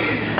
Amen.